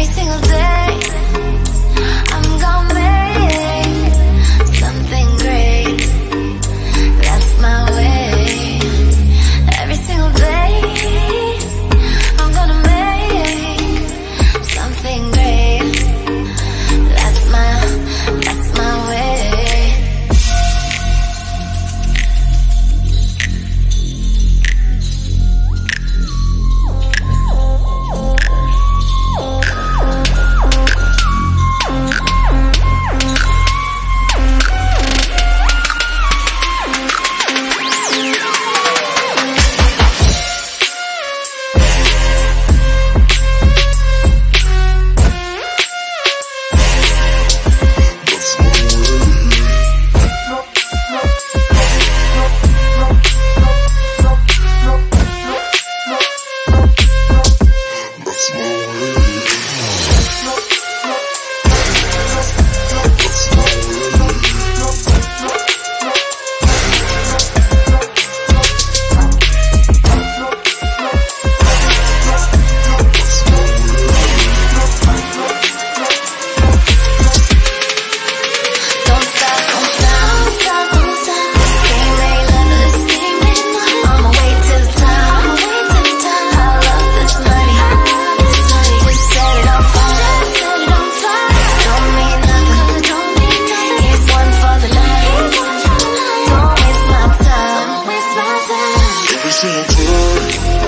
every single day. feel good.